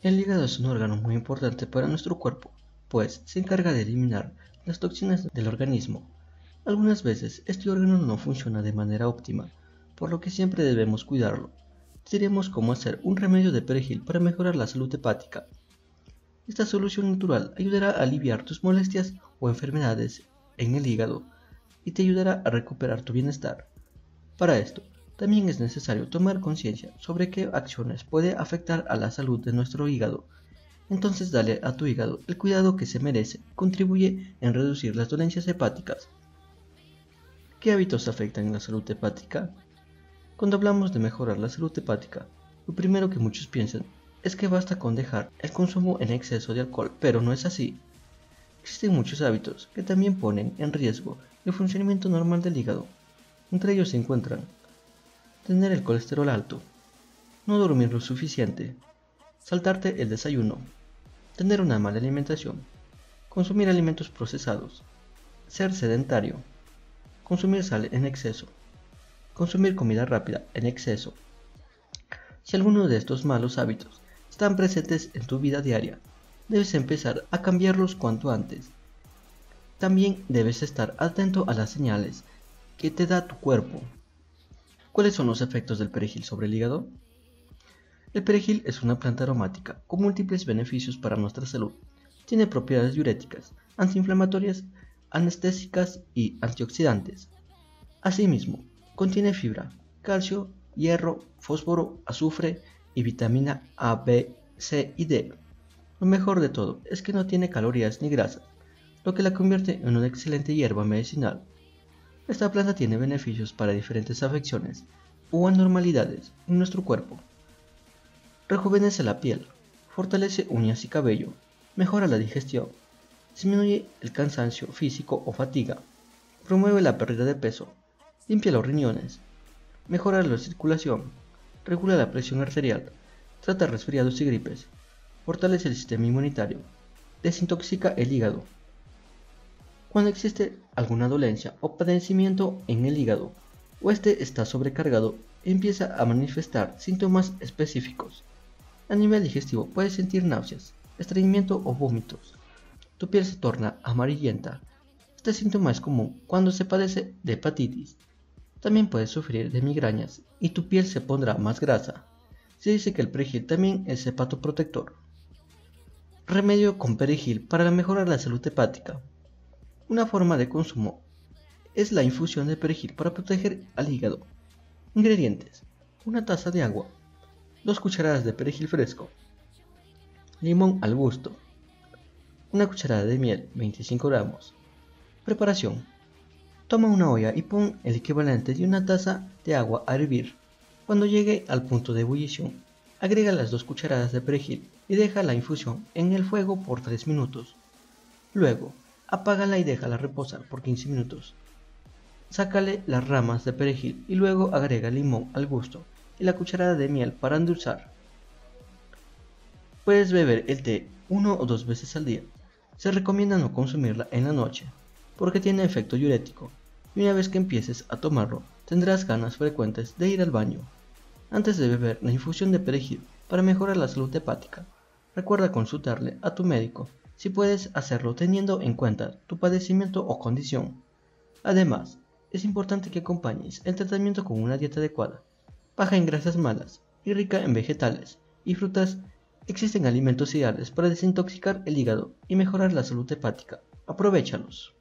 El hígado es un órgano muy importante para nuestro cuerpo, pues se encarga de eliminar las toxinas del organismo. Algunas veces este órgano no funciona de manera óptima, por lo que siempre debemos cuidarlo. Diremos cómo hacer un remedio de perejil para mejorar la salud hepática. Esta solución natural ayudará a aliviar tus molestias o enfermedades en el hígado y te ayudará a recuperar tu bienestar. Para esto, también es necesario tomar conciencia sobre qué acciones puede afectar a la salud de nuestro hígado. Entonces dale a tu hígado el cuidado que se merece, contribuye en reducir las dolencias hepáticas. ¿Qué hábitos afectan la salud hepática? Cuando hablamos de mejorar la salud hepática, lo primero que muchos piensan es que basta con dejar el consumo en exceso de alcohol, pero no es así. Existen muchos hábitos que también ponen en riesgo el funcionamiento normal del hígado. Entre ellos se encuentran tener el colesterol alto, no dormir lo suficiente, saltarte el desayuno, tener una mala alimentación, consumir alimentos procesados, ser sedentario, consumir sal en exceso, consumir comida rápida en exceso. Si alguno de estos malos hábitos están presentes en tu vida diaria, debes empezar a cambiarlos cuanto antes. También debes estar atento a las señales que te da tu cuerpo ¿Cuáles son los efectos del perejil sobre el hígado? El perejil es una planta aromática con múltiples beneficios para nuestra salud. Tiene propiedades diuréticas, antiinflamatorias, anestésicas y antioxidantes. Asimismo, contiene fibra, calcio, hierro, fósforo, azufre y vitamina A, B, C y D. Lo mejor de todo es que no tiene calorías ni grasas, lo que la convierte en una excelente hierba medicinal esta planta tiene beneficios para diferentes afecciones o anormalidades en nuestro cuerpo. Rejuvenece la piel, fortalece uñas y cabello, mejora la digestión, disminuye el cansancio físico o fatiga, promueve la pérdida de peso, limpia los riñones, mejora la circulación, regula la presión arterial, trata resfriados y gripes, fortalece el sistema inmunitario, desintoxica el hígado, cuando existe alguna dolencia o padecimiento en el hígado o este está sobrecargado, empieza a manifestar síntomas específicos. A nivel digestivo puedes sentir náuseas, estreñimiento o vómitos. Tu piel se torna amarillenta. Este síntoma es común cuando se padece de hepatitis. También puedes sufrir de migrañas y tu piel se pondrá más grasa. Se dice que el perejil también es hepatoprotector. Remedio con perejil para mejorar la salud hepática. Una forma de consumo es la infusión de perejil para proteger al hígado. Ingredientes: una taza de agua, 2 cucharadas de perejil fresco, limón al gusto, una cucharada de miel, 25 gramos. Preparación: toma una olla y pon el equivalente de una taza de agua a hervir. Cuando llegue al punto de ebullición, agrega las 2 cucharadas de perejil y deja la infusión en el fuego por 3 minutos. Luego, Apágala y déjala reposar por 15 minutos. Sácale las ramas de perejil y luego agrega limón al gusto y la cucharada de miel para endulzar. Puedes beber el té uno o dos veces al día. Se recomienda no consumirla en la noche porque tiene efecto diurético y una vez que empieces a tomarlo tendrás ganas frecuentes de ir al baño. Antes de beber la infusión de perejil para mejorar la salud hepática, recuerda consultarle a tu médico si puedes hacerlo teniendo en cuenta tu padecimiento o condición. Además, es importante que acompañes el tratamiento con una dieta adecuada, baja en grasas malas y rica en vegetales y frutas. Existen alimentos ideales para desintoxicar el hígado y mejorar la salud hepática. Aprovechalos.